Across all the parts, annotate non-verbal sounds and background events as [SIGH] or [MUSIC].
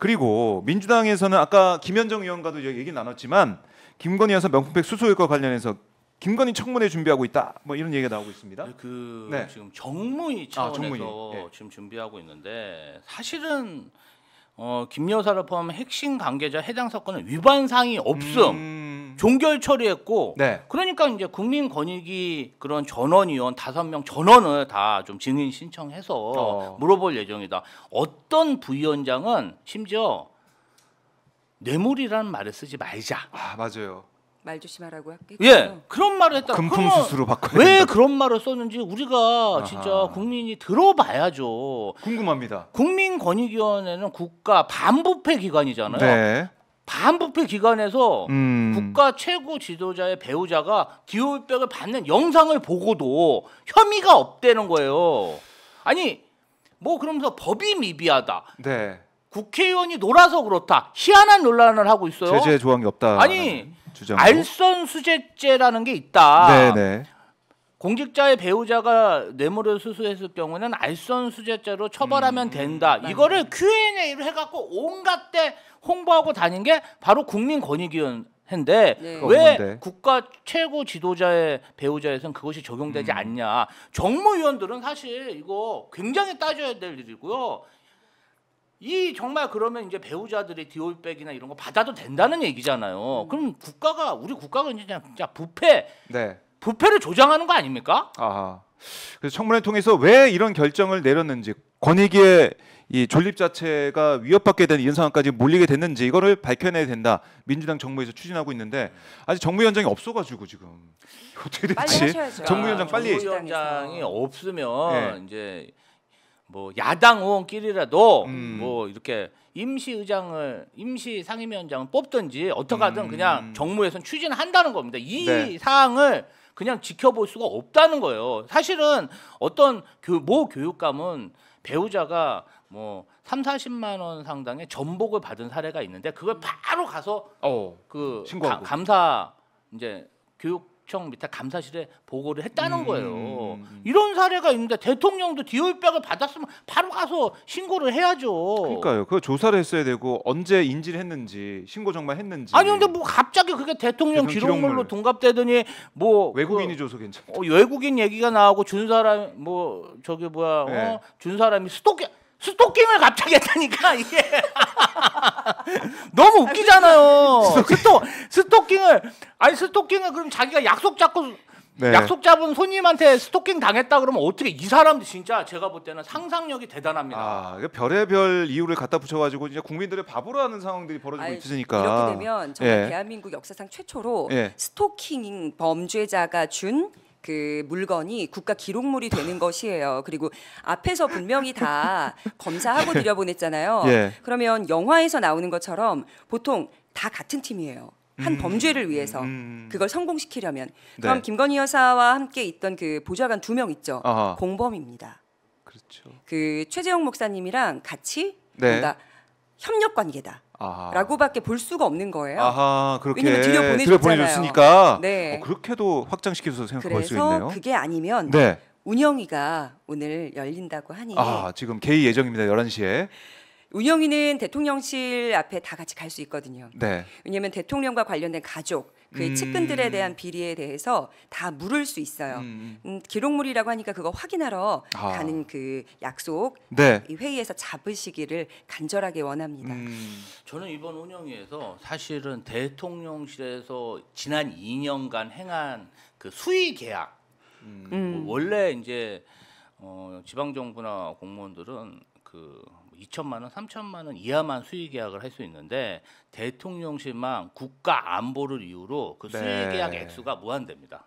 그리고 민주당에서는 아까 김현정 의원과도 얘기 나눴지만 김건희 여사 명품백 수수일과 관련해서 김건희 청문회 준비하고 있다. 뭐 이런 얘기가 나오고 있습니다. 그 네. 지금 정무위 차원에서 정무위, 예. 지금 준비하고 있는데 사실은 어, 김 여사를 포함한 핵심 관계자 해당 사건은 위반 사항이 없음. 음, 종결 처리했고 네. 그러니까 이제 국민권익위 그런 전원위원 다섯 명 전원을 다 좀 증인 신청해서 어. 물어볼 예정이다. 어떤 부위원장은 심지어 뇌물이라는 말을 쓰지 말자. 아 맞아요. 말 조심하라고 할게요. 예, 그런 말을 했다. 금품 수수로 바꿔야 왜 된다. 그런 말을 썼는지 우리가 아하. 진짜 국민이 들어봐야죠. 궁금합니다. 국민권익위원회는 국가 반부패 기관이잖아요. 네. 반부패 기관에서 음. 국가 최고 지도자의 배우자가 기호백을 받는 영상을 보고도 혐의가 없다는 거예요. 아니 뭐 그러면서 법이 미비하다. 네. 국회의원이 놀아서 그렇다. 희한한 논란을 하고 있어요. 제재 조항이 없다. 아니, 주장. 알선 수재죄라는 게 있다. 네네. 공직자의 배우자가 뇌물을 수수했을 경우는 알선수재죄로 처벌하면 음. 된다. 이거를 Q&A로 해갖고 온갖 때 홍보하고 다닌 게 바로 국민권익위원회인데 네. 그거 왜? 국가 최고 지도자의 배우자에선 그것이 적용되지 음. 않냐? 정무위원들은 사실 이거 굉장히 따져야 될 일이고요. 이 정말 그러면 이제 배우자들이 디올백이나 이런 거 받아도 된다는 얘기잖아요. 그럼 국가가 우리 국가가 이제 그냥 진짜 부패 네. 부패를 조장하는 거 아닙니까? 아. 그래서 청문회 통해서 왜 이런 결정을 내렸는지 권익위의 이 존립 자체가 위협받게 된 이런 상황까지 몰리게 됐는지 이거를 밝혀내야 된다. 민주당 정부에서 추진하고 있는데 아직 정무위원장이 없어가지고 지금 [LAUGHS] 어떻게 될지. 정무위원장 빨리. 정무위원장이 없으면 네. 이제 뭐 야당 의원끼리라도 음. 뭐 이렇게 임시 의장을 임시 상임위원장을 뽑든지 어떻게 하든 음. 그냥 정무에선 추진한다는 겁니다. 이 네. 사항을 그냥 지켜볼 수가 없다는 거예요. 사실은 어떤 교, 모 교육감은 배우자가 뭐 3, 40만 원 상당의 전복을 받은 사례가 있는데 그걸 바로 가서 어. 그 신고하고. 가- 감사 이제 교육 청 밑에 감사실에 보고를 했다는 음, 거예요. 음. 이런 사례가 있는데 대통령도 디올백을 받았으면 바로 가서 신고를 해야죠. 그러니까요. 그거 조사를 했어야 되고 언제 인지를 했는지 신고 정말 했는지. 아니 근데 뭐 갑자기 그게 대통령 대통령 기록물로 기록물. 둔갑되더니 뭐 외국인이 그, 줘서 괜찮. 어, 외국인 얘기가 나오고 준 사람 뭐 저기 뭐야 네. 어, 준 사람이 스토킹 스토킹을 갑자기 했다니까 이게 [LAUGHS] [LAUGHS] 너무 웃기잖아요. 스토 스토킹을 아니 스토킹을 그럼 자기가 약속 잡고 네. 약속 잡은 손님한테 스토킹 당했다 그러면 어떻게 이 사람도 진짜 제가 볼 때는 상상력이 대단합니다. 아, 별의별 이유를 갖다 붙여가지고 이제 국민들을 바보로 하는 상황들이 벌어지고 아이, 있으니까. 이렇게 되면 정말 예. 대한민국 역사상 최초로 예. 스토킹 범죄자가 준 그 물건이 국가 기록물이 되는 것이에요. 그리고 앞에서 분명히 다 검사하고 들여보냈잖아요. 예. 그러면 영화에서 나오는 것처럼 보통 다 같은 팀이에요. 한 범죄를 위해서 음. 그걸 성공시키려면 그럼 네. 김건희 여사와 함께 있던 그 보좌관 두 명 있죠. 아하. 공범입니다. 그렇죠. 그 최재형 목사님이랑 같이 네. 뭔가 협력 관계다. 아하. 라고밖에 볼 수가 없는 거예요. 아하 그렇게 왜냐면. 들여보내줬으니까 네. 어, 그렇게도 확장시켜서 생각할 수 그래서 있네요. 그게 아니면 네. 운영위가 오늘 열린다고 하니 아 지금 개의 예정입니다. 11시에. 운영위는 대통령실 앞에 다 같이 갈 수 있거든요. 네. 왜냐하면 대통령과 관련된 가족, 그의 음. 측근들에 대한 비리에 대해서 다 물을 수 있어요. 음. 음, 기록물이라고 하니까 그거 확인하러 아. 가는 그 약속 네. 이 회의에서 잡으시기를 간절하게 원합니다. 음. 저는 이번 운영위에서 사실은 대통령실에서 지난 2년간 행한 그 수의 계약 음. 뭐 원래 이제 어, 지방 정부나 공무원들은 그 2천만 원, 3천만 원 이하만 수의 계약을 할 수 있는데 대통령실만 국가 안보를 이유로 그 수의 네. 계약 액수가 무한대입니다.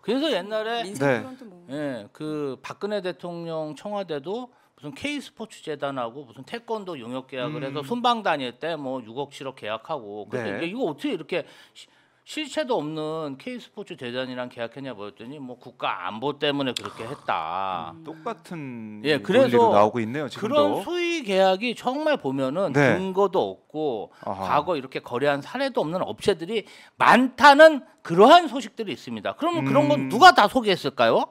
그래서 옛날에 네. 뭐. 예, 그 박근혜 대통령 청와대도 무슨 K 스포츠 재단하고 무슨 태권도 용역 계약을 해서 음. 순방 다닐 때 뭐 6억 7억 계약하고 그때 네. 이게 이거 어떻게 이렇게 시- 실체도 없는 K 스포츠 재단이랑 계약했냐 보였더니 뭐 국가 안보 때문에 그렇게 했다. 똑같은 예, 그래서 논리로 나오고 있네요. 지금도. 그런 수의 계약이 정말 보면은 네. 근거도 없고 아하. 과거 이렇게 거래한 사례도 없는 업체들이 많다는 그러한 소식들이 있습니다. 그러면 그런 건 음. 누가 다 소개했을까요?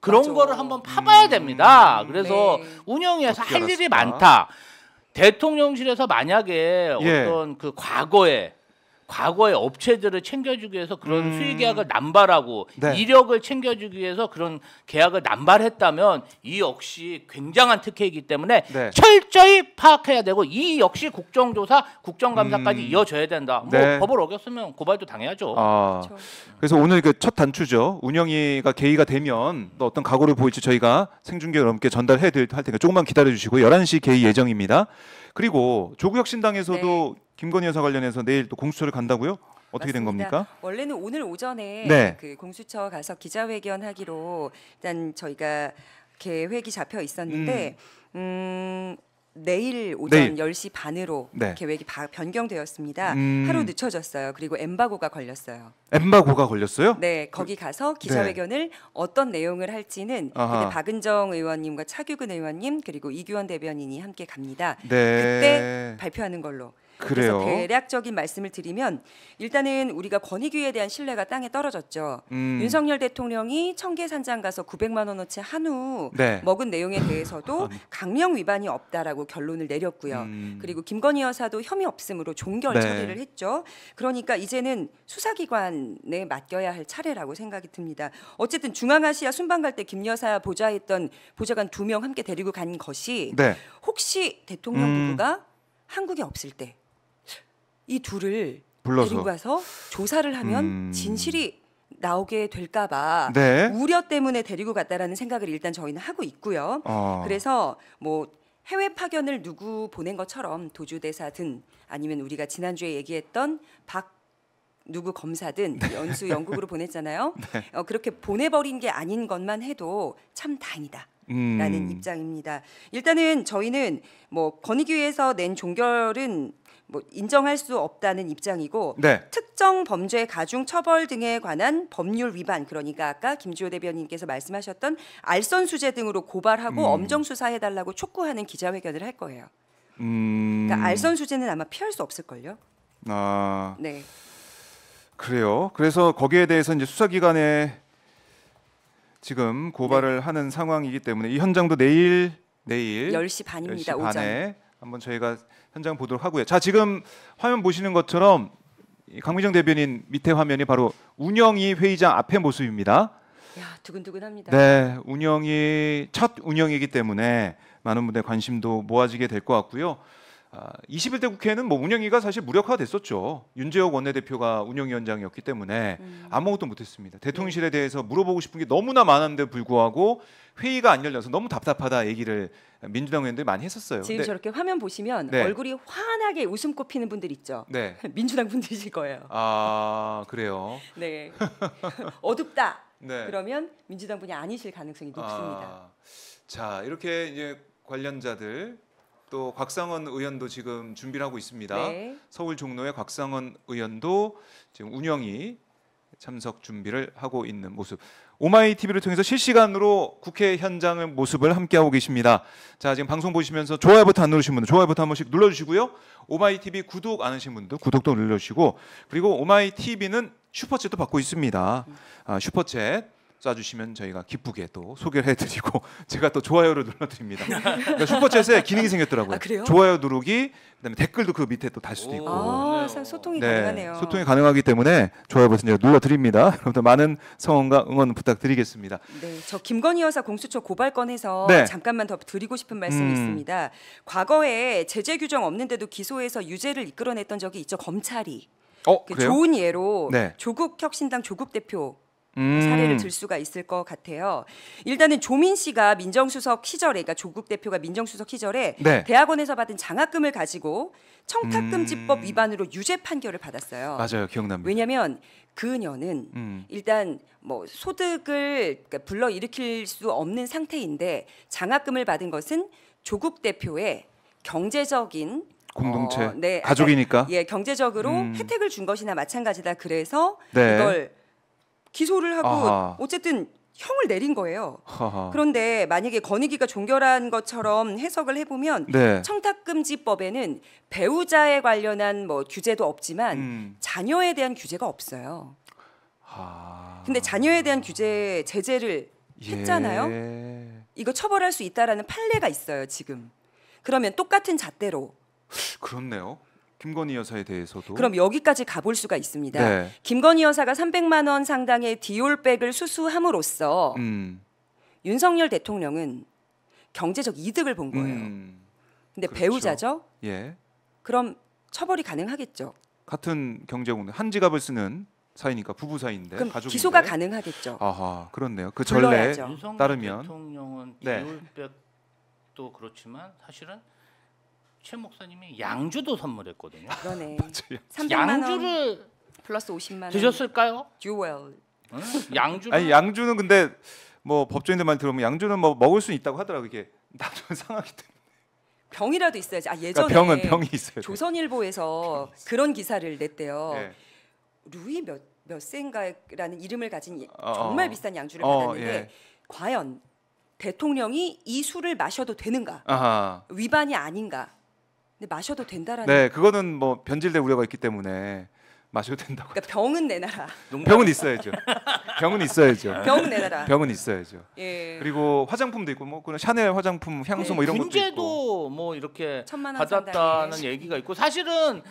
그런 맞아. 거를 한번 파봐야 됩니다. 음. 그래서 네. 운영위에서 어떻게 할 일이 알았을까? 많다. 대통령실에서 만약에 예. 어떤 그 과거에 과거의 업체들을 챙겨주기 위해서 그런 음. 수의 계약을 남발하고 네. 이력을 챙겨주기 위해서 그런 계약을 남발했다면 이 역시 굉장한 특혜이기 때문에 네. 철저히 파악해야 되고 이 역시 국정조사, 국정감사까지 음. 이어져야 된다. 뭐 네. 법을 어겼으면 고발도 당해야죠. 아, 저- 그래서 오늘 그 첫 단추죠. 운영위가 개의가 되면 또 어떤 각오를 보일지 저희가 생중계 여러분께 전달해 드릴 할 테니까 조금만 기다려 주시고 11시 개의 예정입니다. 그리고 조국혁신당에서도 김건희 여사 관련해서 내일 또 공수처를 간다고요? 어떻게 된 맞습니다. 겁니까? 원래는 오늘 오전에 네. 그 공수처 가서 기자회견 하기로 일단 저희가 계획이 잡혀 있었는데 음, 내일 오전 내일. 10시 반으로 네. 계획이 바- 변경되었습니다. 음. 하루 늦춰졌어요. 그리고 엠바고가 걸렸어요. 엠바고가 걸렸어요? 네, 거기 가서 기자회견을 어떤 내용을 할지는 네. 아하. 그때 박은정 의원님과 차규근 의원님 그리고 이규원 대변인이 함께 갑니다. 네. 그때 발표하는 걸로. 그래요. 그래서 대략적인 말씀을 드리면 일단은 우리가 권익위에 대한 신뢰가 땅에 떨어졌죠. 음. 윤석열 대통령이 청계산장 가서 900만 원어치 한우 네. 먹은 내용에 대해서도 강령 위반이 없다라고 결론을 내렸고요. 음. 그리고 김건희 여사도 혐의 없음으로 종결 네. 처리를 했죠. 그러니까 이제는 수사기관에 맡겨야 할 차례라고 생각이 듭니다. 어쨌든 중앙아시아 순방 갈 때 김 여사 보좌했던 보좌관 두 명 함께 데리고 간 것이 네. 혹시 대통령 음. 부부가 한국에 없을 때 이 둘을 불러서. 데리고 가서 조사를 하면 음. 진실이 나오게 될까봐 네. 우려 때문에 데리고 갔다라는 생각을 일단 저희는 하고 있고요. 어. 그래서 뭐 해외 파견을 누구 보낸 것처럼 도주 대사든 아니면 우리가 지난주에 얘기했던 박 누구 검사든 연수 영국으로 보냈잖아요. [LAUGHS] 네. 어, 그렇게 보내버린 게 아닌 것만 해도 참 다행이다. 음. 라는 입장입니다. 일단은 저희는 뭐 권익위에서 낸 종결은 뭐 인정할 수 없다는 입장이고 네. 특정 범죄 가중 처벌 등에 관한 법률 위반 그러니까 아까 김주호 대변인께서 말씀하셨던 알선 수재 등으로 고발하고 음. 엄정 수사해 달라고 촉구하는 기자회견을 할 거예요. 음. 그러니까 알선 수재는 아마 피할 수 없을 걸요. 아. 네. 그래요. 그래서 거기에 대해서 이제 수사기관에 지금 고발을 하는 상황이기 때문에 이 현장도 내일 내일 10시 반입니다. 10시 오전. 반에 한번 저희가 현장 보도록 하고요. 자 지금 화면 보시는 것처럼 이 강미정 대변인 밑에 화면이 바로 운영위 회의장 앞의 모습입니다. 야, 두근두근합니다. 네, 운영이 첫 운영이기 때문에 많은 분들의 관심도 모아지게 될 것 같고요. 아, 21대 국회는 뭐 운영위가 사실 무력화됐었죠. 윤재혁 원내대표가 운영위원장이었기 때문에 음. 아무것도 못했습니다. 대통령실에 대해서 물어보고 싶은 게 너무나 많은데 불구하고 회의가 안 열려서 너무 답답하다 얘기를 민주당 의원들이 많이 했었어요. 지금 근데- 저렇게 화면 보시면 네. 얼굴이 환하게 웃음꽃 피는 분들 있죠. 네. [LAUGHS] 민주당 분들이실 거예요. 아 그래요. [LAUGHS] 네. [LAUGHS] 어둡다. 네. 그러면 민주당 분이 아니실 가능성이 높습니다. 아, 자 이렇게 이제 관련자들 또 곽상원 의원도 지금 준비를 하고 있습니다. 네. 서울 종로의 곽상원 의원도 지금 운영이 참석 준비를 하고 있는 모습. 오마이 TV를 통해서 실시간으로 국회 현장의 모습을 함께 하고 계십니다. 자, 지금 방송 보시면서 좋아요 버튼 안 누르신 분들 좋아요 버튼 한 번씩 눌러 주시고요. 오마이 TV 구독 안 하신 분들 구독도 눌러 주시고 그리고 오마이 TV는 슈퍼챗도 받고 있습니다. 아, 슈퍼챗 쏴주시면 저희가 기쁘게 또 소개를 해드리고 [LAUGHS] 제가 또 좋아요를 눌러드립니다. 그러니까 슈퍼챗에 기능이 생겼더라고요. 아? 좋아요 누르기, 그다음에 댓글도 그 밑에 또 달 수도 오. 있고. 아. 소통이 네, 가능하네요. 소통이 가능하기 때문에 좋아요 버튼 제가 눌러드립니다. [LAUGHS] 여러분들 많은 성원과 응원 부탁드리겠습니다. 네, 저 김건희 여사 공수처 고발 건에서 네. 잠깐만 더 드리고 싶은 말씀이 음. 있습니다. 과거에 제재 규정 없는데도 기소해서 유죄를 이끌어냈던 적이 있죠. 검찰이 어, 그? 좋은 예로 네. 조국 혁신당 조국 대표 음. 사례를 들 수가 있을 것 같아요. 일단은 조민 씨가 민정수석 시절에, 그러니까 조국 대표가 민정수석 시절에 네. 대학원에서 받은 장학금을 가지고 청탁금지법 음. 위반으로 유죄 판결을 받았어요. 맞아요, 기억납니다. 왜냐하면 그녀는 음. 일단 뭐 소득을 그러니까 불러 일으킬 수 없는 상태인데 장학금을 받은 것은 조국 대표의 경제적인 공동체 어, 네, 가족이니까. 예 경제적으로 음. 혜택을 준 것이나 마찬가지다. 그래서 네. 이걸 기소를 하고 아하. 어쨌든 형을 내린 거예요. 하하. 그런데 만약에 권익위가 종결한 것처럼 해석을 해보면 네. 청탁금지법에는 배우자에 관련한 뭐 규제도 없지만 음. 자녀에 대한 규제가 없어요. 아. 근데 자녀에 대한 규제 제재를 했잖아요. 예. 이거 처벌할 수 있다라는 판례가 있어요 지금. 그러면 똑같은 잣대로 그렇네요. 김건희 여사에 대해서도 그럼 여기까지 가볼 수가 있습니다. 네. 김건희 여사가 300만 원 상당의 디올백을 수수함으로써 음. 윤석열 대통령은 경제적 이득을 본 거예요. 음. 근데 그렇죠. 배우자죠? 예. 그럼 처벌이 가능하겠죠. 같은 경제공동 한 지갑을 쓰는 사이니까 부부 사이인데 그럼 네, 가족인데. 기소가 가능하겠죠. 아하 그렇네요. 그 전례 따르면 대통령은 네. 디올백도 그렇지만 사실은 최 목사님이 양주도 선물했거든요. 그러네. [LAUGHS] 맞아요. 300만 원 양주를 플러스 50만 원. 드셨을까요? 듀얼. 응? 양주를 아니 양주는 근데 뭐 법조인들 말 들으면 양주는 뭐 먹을 수 있다고 하더라고 이게 나중에 상하기 때문에 병이라도 있어야지. 아 예전에 그러니까 병은 병이 있어요. 조선일보에서 그런 기사를 냈대요. 예. 루이 몇, 몇 세인가라는 이름을 가진 이- 어, 정말 어. 비싼 양주를 어, 받았는데 예. 과연 대통령이 이 술을 마셔도 되는가? 아하. 위반이 아닌가? 근데 마셔도 된다라는 네, 그거는 뭐 변질될 우려가 있기 때문에 마셔도 된다고. 그러니까 병은 내놔라. 병은 있어야죠. 병은 있어야죠. 병은 내놔라. 병은 있어야죠. 예. 그리고 화장품도 있고 뭐 그런 샤넬 화장품 향수 뭐 이런 것도 있고. 군제도 뭐 이렇게 받았다는 상당의. 얘기가 있고 사실은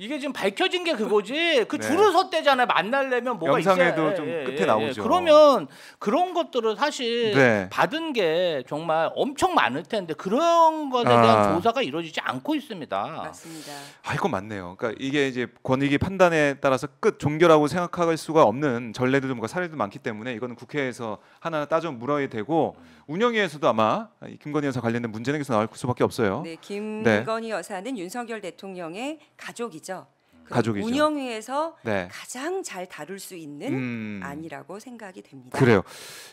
이게 지금 밝혀진 게 그거지 그 네. 줄을 섰대잖아요 만날려면 뭐가 영상에도 있어야 좀 예, 끝에 예, 나오죠. 예. 그러면 그런 것들을 사실 네. 받은 게 정말 엄청 많을 텐데 그런 것에 대한 아. 조사가 이루어지지 않고 있습니다. 맞습니다. 아 이건 맞네요. 그러니까 이게 이제 권익위 판단에 따라서 끝 종결하고 생각할 수가 없는 전례들도 뭔가 사례도 많기 때문에 이거는 국회에서 하나 따져 물어야 되고 운영위에서도 아마 이 김건희 여사 관련된 문제는 계속 나올 수밖에 없어요. 네, 김건희 여사는 윤석열 대통령의 가족이죠. 가족이죠. 운영위에서 네. 가장 잘 다룰 수 있는 음. 안이라고 생각이 됩니다. 그래요.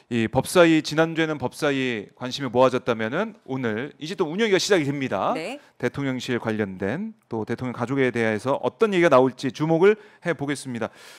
이 법사위 지난주에는 법사위 관심이 모아졌다면은 오늘 이제 또 운영위가 시작이 됩니다. 네. 대통령실 관련된 또 대통령 가족에 대해서 어떤 얘기가 나올지 주목을 해 보겠습니다.